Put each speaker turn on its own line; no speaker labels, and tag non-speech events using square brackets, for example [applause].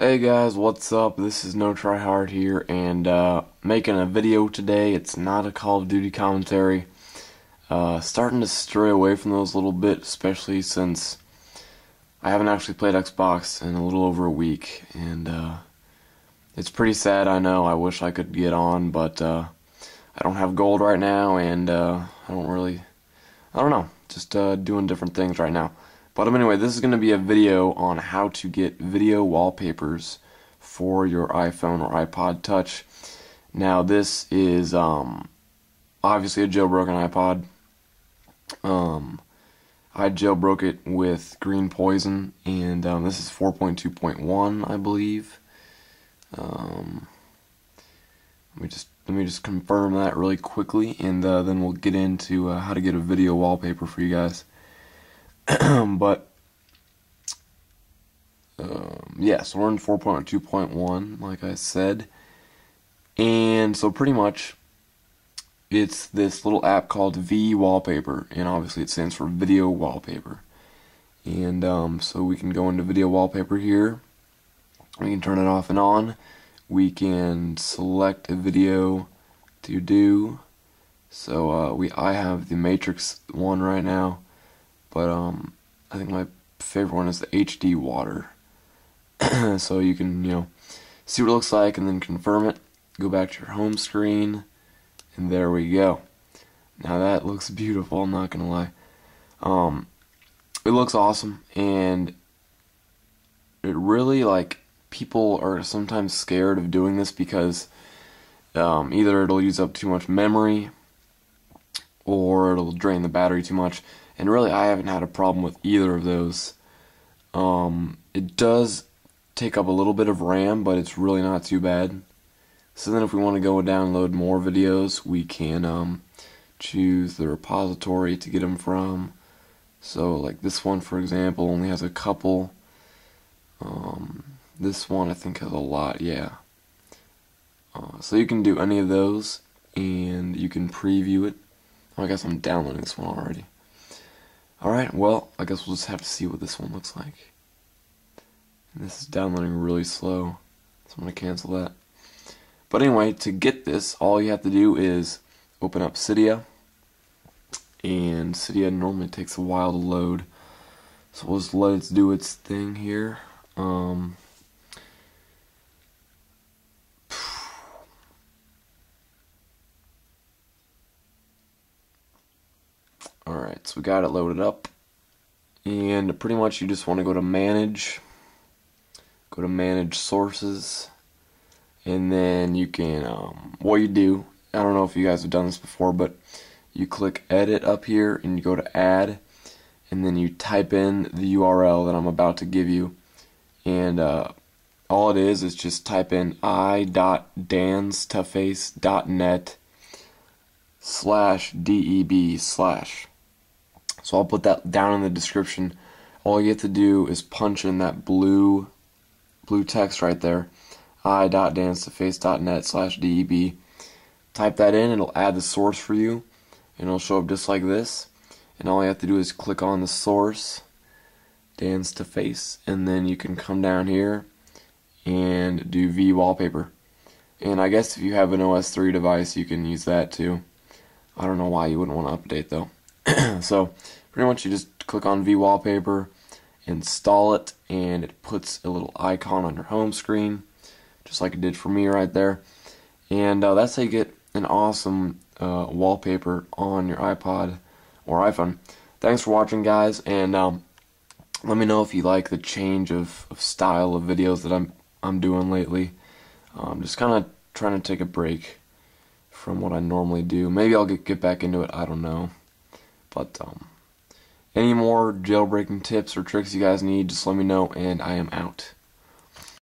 Hey guys, what's up? This is No Try Hard here, and uh, making a video today. It's not a Call of Duty commentary. Uh, starting to stray away from those a little bit, especially since I haven't actually played Xbox in a little over a week, and uh, it's pretty sad. I know. I wish I could get on, but uh, I don't have gold right now, and uh, I don't really. I don't know. Just uh, doing different things right now. But um, anyway, this is going to be a video on how to get video wallpapers for your iPhone or iPod Touch. Now, this is um, obviously a jailbroken iPod. Um, I jailbroke it with Green Poison, and um, this is 4.2.1, I believe. Um, let me just let me just confirm that really quickly, and uh, then we'll get into uh, how to get a video wallpaper for you guys. [clears throat] but um, yeah, so we're in 4.2.1, like I said, and so pretty much it's this little app called V Wallpaper, and obviously it stands for Video Wallpaper. And um, so we can go into Video Wallpaper here. We can turn it off and on. We can select a video to do. So uh, we I have the Matrix one right now. But um, I think my favorite one is the HD water. [clears throat] so you can, you know, see what it looks like and then confirm it. Go back to your home screen, and there we go. Now that looks beautiful, I'm not gonna lie. Um, it looks awesome, and it really, like, people are sometimes scared of doing this because um, either it'll use up too much memory or it'll drain the battery too much. And really, I haven't had a problem with either of those. Um, it does take up a little bit of RAM, but it's really not too bad. So then if we want to go and download more videos, we can um, choose the repository to get them from. So like this one, for example, only has a couple. Um, this one I think has a lot, yeah. Uh, so you can do any of those, and you can preview it. Oh, I guess I'm downloading this one already. Alright, well, I guess we'll just have to see what this one looks like. And this is downloading really slow, so I'm going to cancel that. But anyway, to get this, all you have to do is open up Cydia. And Cydia normally takes a while to load. So we'll just let it do its thing here. Um, Alright, so we got it loaded up. And pretty much you just want to go to manage. Go to manage sources. And then you can, um, what you do, I don't know if you guys have done this before, but you click edit up here and you go to add. And then you type in the URL that I'm about to give you. And uh, all it is is just type in i.danstoface.net slash deb slash so I'll put that down in the description. All you have to do is punch in that blue blue text right there, i.dancetoface.net slash deb. Type that in, it'll add the source for you, and it'll show up just like this. And all you have to do is click on the source, dance to face, and then you can come down here and do V wallpaper. And I guess if you have an OS 3 device, you can use that too. I don't know why you wouldn't want to update though. [clears throat] so pretty much you just click on V wallpaper, install it, and it puts a little icon on your home screen, just like it did for me right there. And uh, that's how you get an awesome uh, wallpaper on your iPod or iPhone. Thanks for watching, guys, and um, let me know if you like the change of, of style of videos that I'm I'm doing lately. Um, just kind of trying to take a break from what I normally do. Maybe I'll get get back into it. I don't know. But um, any more jailbreaking tips or tricks you guys need, just let me know, and I am out.